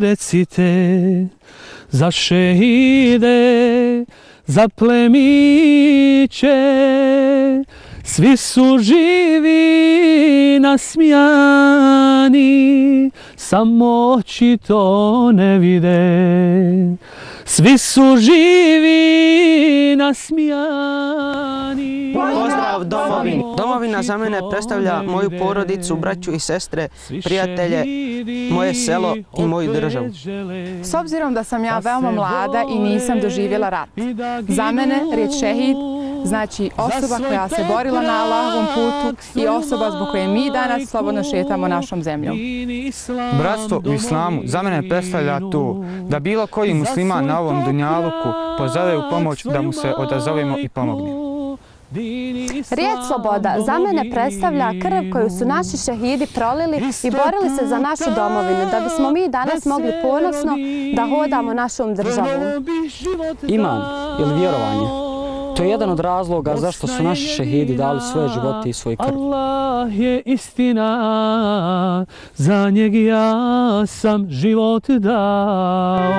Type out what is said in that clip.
recite za šehide, za plemiće, svi su živi nasmijani, samo oči to ne vide. Svi su živi nasmijani. Pozdrav domovini. Domovina za mene predstavlja moju porodicu, braću i sestre, prijatelje, moje selo i moju državu. S obzirom da sam ja veoma mlada i nisam doživjela rat, za mene riječ šehid znači osoba koja se borila na Allahovom putu i osoba zbog koje mi danas slobodno šetamo našom zemljom. Bratstvo u islamu za mene predstavlja to da bilo koji musliman na ovom dunjaluku pozove u pomoć da mu se odazovemo i pomognemo. Riječ sloboda za mene predstavlja krv koju su naši šehidi prolili i borili se za našu domovinu, da bismo mi danas mogli ponosno da hodamo našom državom. Iman ili vjerovanje To je jedan od razloga zašto su naši šehidi dali svoje živote i svoj krv. Allah je istina, za njeg ja sam život dao.